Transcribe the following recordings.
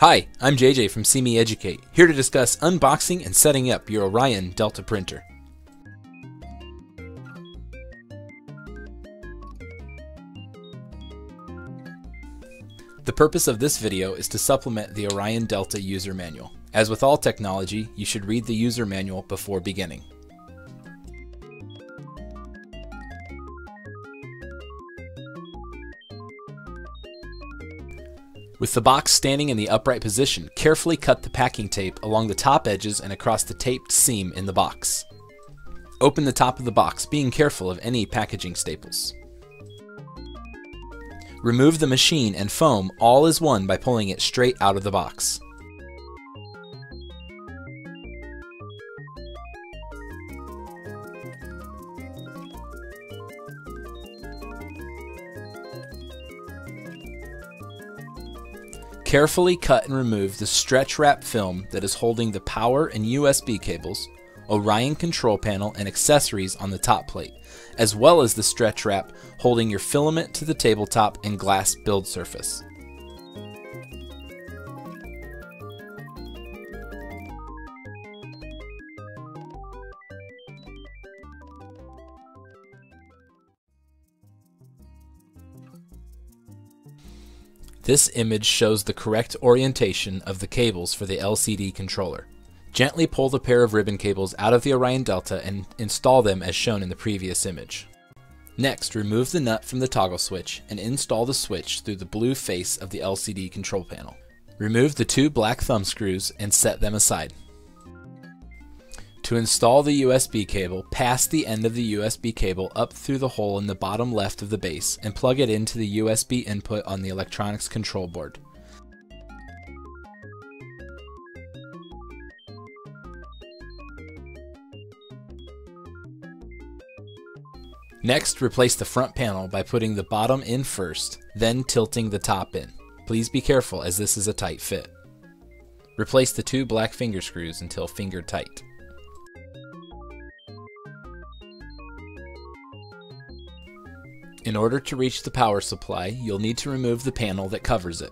Hi, I'm JJ from SeeMeEducate, here to discuss unboxing and setting up your Orion Delta printer. The purpose of this video is to supplement the Orion Delta user manual. As with all technology, you should read the user manual before beginning. With the box standing in the upright position, carefully cut the packing tape along the top edges and across the taped seam in the box. Open the top of the box, being careful of any packaging staples. Remove the machine and foam all as one by pulling it straight out of the box. Carefully cut and remove the stretch wrap film that is holding the power and USB cables, Orion control panel, and accessories on the top plate, as well as the stretch wrap holding your filament to the tabletop and glass build surface. This image shows the correct orientation of the cables for the LCD controller. Gently pull the pair of ribbon cables out of the Orion Delta and install them as shown in the previous image. Next, remove the nut from the toggle switch and install the switch through the blue face of the LCD control panel. Remove the two black thumb screws and set them aside. To install the USB cable, pass the end of the USB cable up through the hole in the bottom left of the base and plug it into the USB input on the electronics control board. Next, replace the front panel by putting the bottom in first, then tilting the top in. Please be careful as this is a tight fit. Replace the two black finger screws until finger tight. In order to reach the power supply, you'll need to remove the panel that covers it.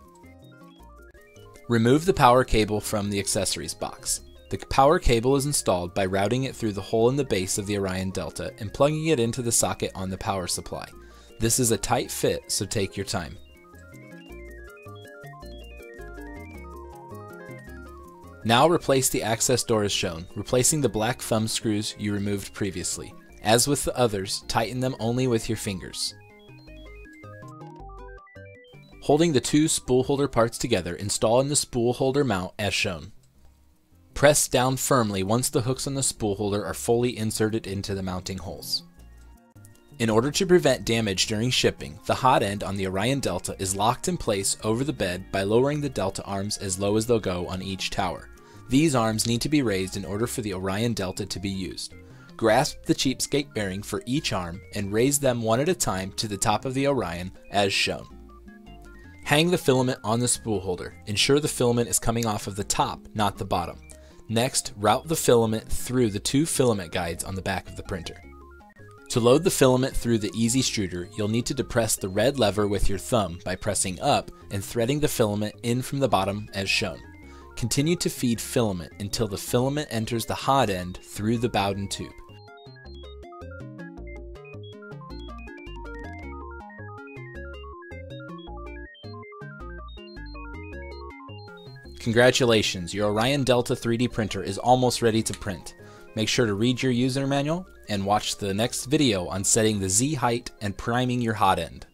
Remove the power cable from the accessories box. The power cable is installed by routing it through the hole in the base of the Orion Delta and plugging it into the socket on the power supply. This is a tight fit, so take your time. Now replace the access door as shown, replacing the black thumb screws you removed previously. As with the others, tighten them only with your fingers. Holding the two spool holder parts together, install in the spool holder mount as shown. Press down firmly once the hooks on the spool holder are fully inserted into the mounting holes. In order to prevent damage during shipping, the hot end on the Orion Delta is locked in place over the bed by lowering the Delta arms as low as they'll go on each tower. These arms need to be raised in order for the Orion Delta to be used. Grasp the cheapskate bearing for each arm and raise them one at a time to the top of the Orion as shown. Hang the filament on the spool holder. Ensure the filament is coming off of the top, not the bottom. Next, route the filament through the two filament guides on the back of the printer. To load the filament through the EZStruder, you'll need to depress the red lever with your thumb by pressing up and threading the filament in from the bottom as shown. Continue to feed filament until the filament enters the hot end through the Bowden tube. Congratulations, your Orion Delta 3D printer is almost ready to print. Make sure to read your user manual and watch the next video on setting the Z height and priming your hot end.